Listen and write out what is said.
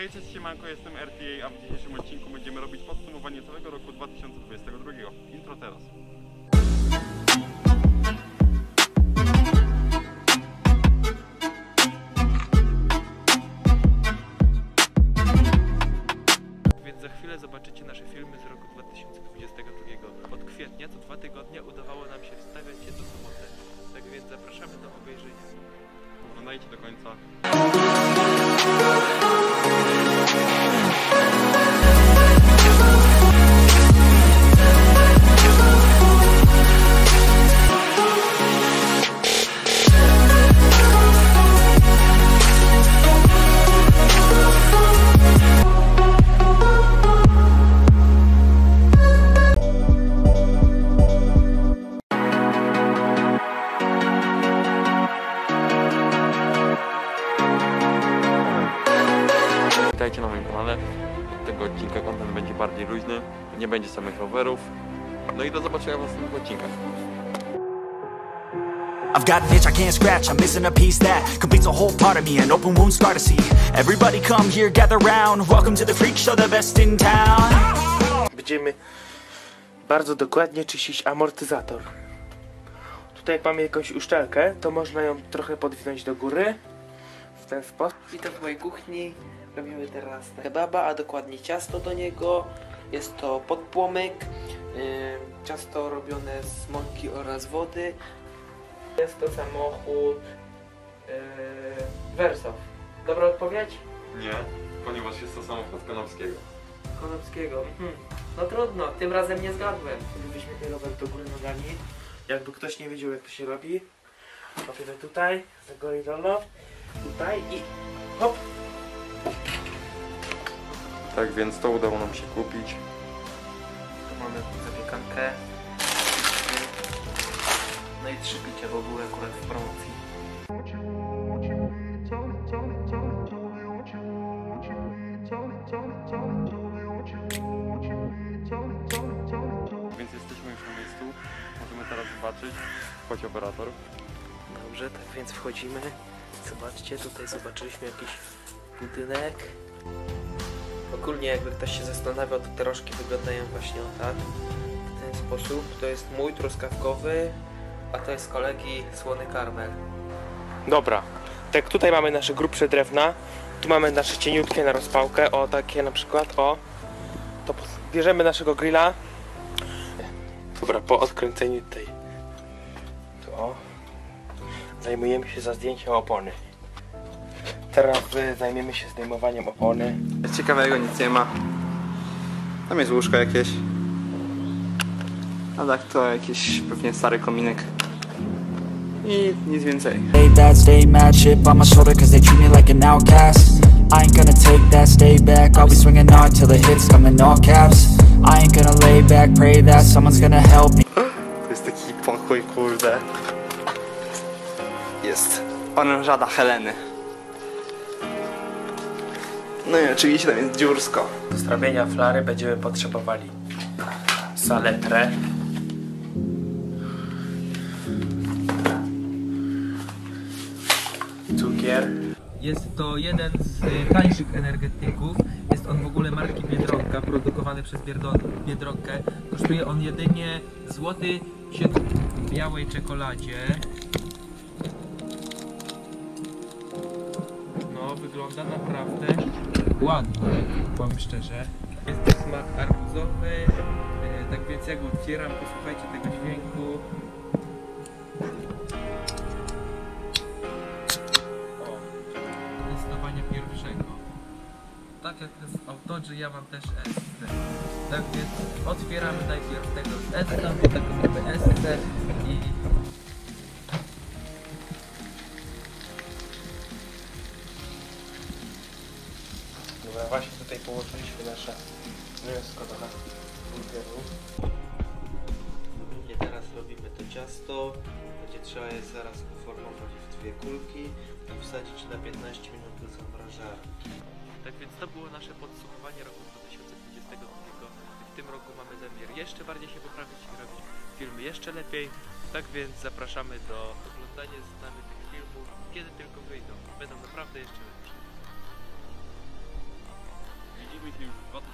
Hej, cześć, siemanko, jestem RTA, a w dzisiejszym odcinku będziemy robić podsumowanie całego roku 2022. Intro teraz. Więc za chwilę zobaczycie nasze filmy z roku 2022. Od kwietnia co dwa tygodnie udawało nam się wstawiać je do soboty. Tak więc zapraszamy do obejrzenia. Oglądajcie do końca. Witajcie na moim kanale. Tego odcinka content będzie bardziej luźny, nie będzie samych rowerów. No i do zobaczenia w następnych odcinkach. I've got an itch I can't scratch, I'm missing a piece that completes a whole part of me, an open wound scar to see. Everybody come here, gather round, welcome to the freak show, the best in town. Będziemy bardzo dokładnie czyścić amortyzator. Tutaj jak mamy jakąś uszczelkę, to można ją trochę podwinąć do góry. W ten sposób. Witam w mojej kuchni. Robimy teraz kebaba, a dokładnie ciasto do niego. Jest to podpłomyk. Yy, ciasto robione z mąki oraz wody. Jest to samochód yy, Wersow. Dobra odpowiedź? Nie, ponieważ jest to samochód Konopskiego. Konopskiego. Mhm. No trudno, tym razem nie zgadłem. Weźmiemy rower do góry nogami. Jakby ktoś nie wiedział jak to się robi. Łapiemy tutaj, za góry dolno. Tutaj i hop. Tak więc to udało nam się kupić. Tu mamy zapiekankę. No i trzy picia, bo były akurat w promocji. Więc jesteśmy już na miejscu. Możemy teraz zobaczyć. Chodź operator. Dobrze, tak więc wchodzimy. Zobaczcie, tutaj zobaczyliśmy jakiś budynek. Ogólnie jakby ktoś się zastanawiał, to te wyglądają właśnie tak. W ten sposób. To jest mój truskawkowy, a to jest kolegi słony karmel. Dobra. Tak tutaj mamy nasze grubsze drewna. Tu mamy nasze cieniutkie na rozpałkę. O takie na przykład. O. To bierzemy naszego grilla. Dobra, po odkręceniu tej. Tu o. Zajmujemy się za zdjęcie opony. Teraz zajmiemy się zdejmowaniem opony. Ciekawego nic nie ma. Tam jest łóżko jakieś. A tak to jakiś pewnie stary kominek. I nic więcej. Stay bad, stay mad, chip on my shoulder cause they treat me like an outcast. I ain't gonna take that, stay back, I'll be swinging hard till the hits come in all caps. I ain't gonna lay back, pray that someone's gonna help me. To jest taki pokój, kurde. Jest orężada Heleny. No i oczywiście tam jest dziursko. Do strawienia flary będziemy potrzebowali saletrę. Cukier. Jest to jeden z y, tańszych energetyków. Jest on w ogóle marki Biedronka, produkowany przez Biedron- Biedronkę. Kosztuje on jedynie złoty w białej czekoladzie. No, wygląda naprawdę ładnie, powiem szczerze. Jest to smak arbuzowy, y, tak więc jak go otwieram, posłuchajcie tego dźwięku. O, pierwszego. Tak jak jest w autorze, ja mam też SC. Tak więc otwieramy najpierw tego z SC, bo taką mamy SC i... tutaj położyliśmy nasze mięsko do burgeru. I teraz robimy to ciasto. Będzie trzeba je zaraz uformować w dwie kulki i wsadzić na 15 minut do zamrażarki. Tak więc to było nasze podsumowanie roku 2022. W tym roku mamy zamiar jeszcze bardziej się poprawić i robić filmy jeszcze lepiej. Tak więc zapraszamy do oglądania z nami tych filmów, kiedy tylko wyjdą. Będą naprawdę jeszcze lepsze. Już w 2000